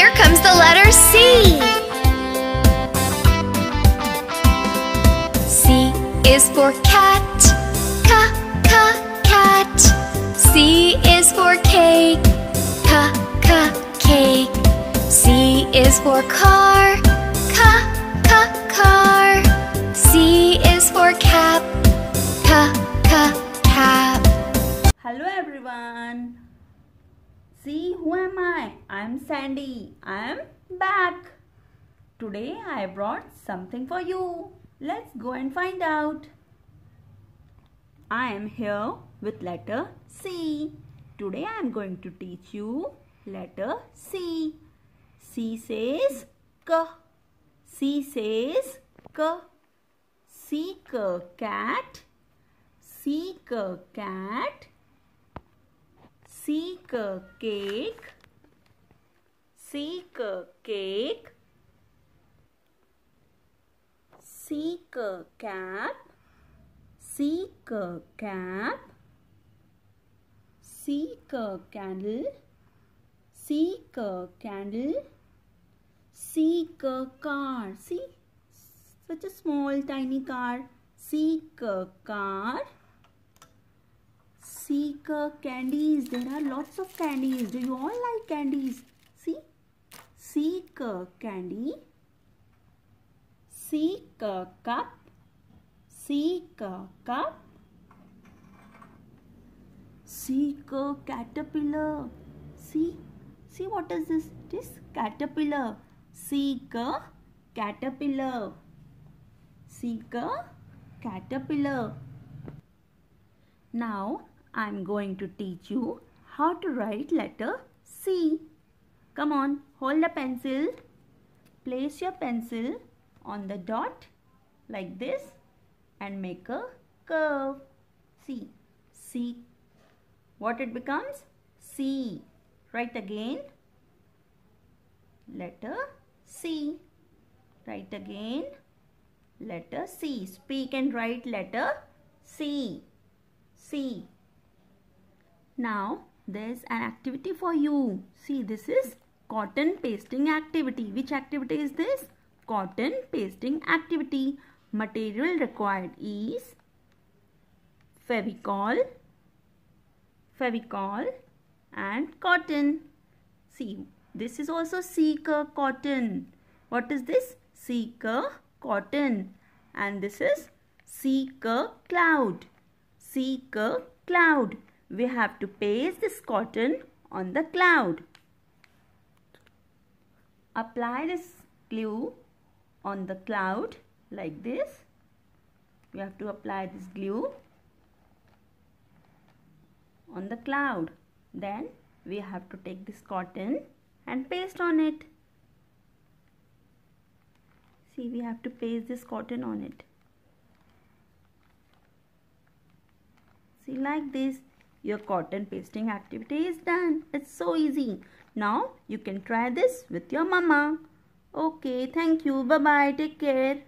Here comes the letter C. C is for cat. Ca, ca, cat. C is for cake. Ca, ca, cake. C is for car. Ca, ca, car. C is for cap. Ca, ca, cap. Hello everyone. See who am I? I'm Sandy. I'm back. Today I brought something for you. Let's go and find out. I am here with letter C. Today I am going to teach you letter C. C says K. C says K. Seek a cat. Seek a cat. Seek a cake. Seek a cake. Seek a cap. Seek a cap. Seek a candle. Seek a candle. Seek a car. See, such a small tiny car. Seek a car. Seek a candies. There are lots of candies. Do you all like candies? See, seek a candy. Seek a cup. Seek a cup. Seek caterpillar. See, see what is this? This caterpillar. Seek caterpillar. Seek caterpillar. Now I'm going to teach you how to write letter C. Come on, hold the pencil. Place your pencil on the dot like this and make a curve. C. C. What it becomes? C. Write again. Letter C. Write again. Letter C. Speak and write letter C. C. Now there's an activity for you. See this is cotton pasting activity. Which activity is this? Cotton pasting activity. Material required is Fevicol, Fevicol and cotton. See this is also seeker cotton. What is this? Seeker cotton and this is seeker cloud. Seeker cloud. We have to paste this cotton on the cloud. Apply this glue on the cloud like this. We have to apply this glue on the cloud. Then we have to take this cotton and paste on it. See, we have to paste this cotton on it. See, like this, your cotton pasting activity is done. It's so easy. Now, you can try this with your mama. Okay, thank you. Bye-bye. Take care.